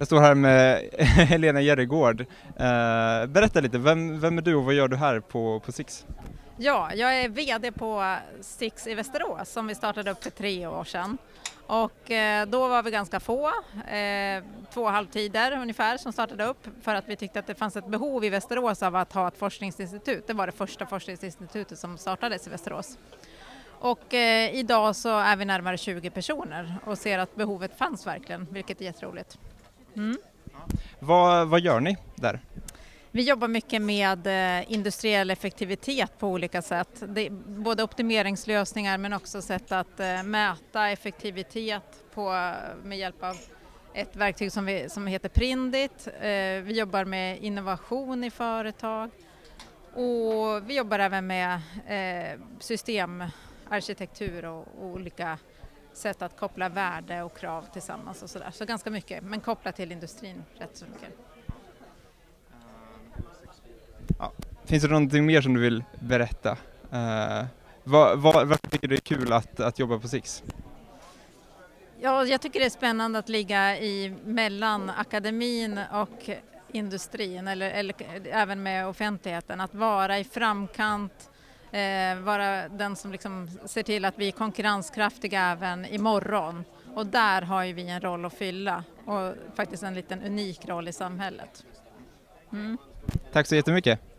Jag står här med Helena Jerregård. Eh, berätta lite, vem, vem är du och vad gör du här på, på Six? Ja, jag är VD på Six i Västerås som vi startade upp för tre år sedan. Och eh, då var vi ganska få, eh, två halvtider ungefär som startade upp för att vi tyckte att det fanns ett behov i Västerås av att ha ett forskningsinstitut. Det var det första forskningsinstitutet som startades i Västerås. Och eh, idag så är vi närmare 20 personer och ser att behovet fanns verkligen, vilket är jätteroligt. Mm. Vad, vad gör ni där? Vi jobbar mycket med eh, industriell effektivitet på olika sätt. Både optimeringslösningar men också sätt att eh, mäta effektivitet på, med hjälp av ett verktyg som, vi, som heter Prindit. Eh, vi jobbar med innovation i företag och vi jobbar även med systemarkitektur och olika sätt att koppla värde och krav tillsammans och sådär. Så ganska mycket, men kopplat till industrin rätt så mycket. Ja. Finns det någonting mer som du vill berätta? Uh, vad, vad, varför tycker du det är kul att, att jobba på Six? Ja, jag tycker det är spännande att ligga i mellan akademin och industrin eller, eller även med offentligheten. Att vara i framkant, eh, vara den som liksom ser till att vi är konkurrenskraftiga även imorgon. Och där har ju vi en roll att fylla och faktiskt en liten unik roll i samhället. Mm. Tack så jättemycket.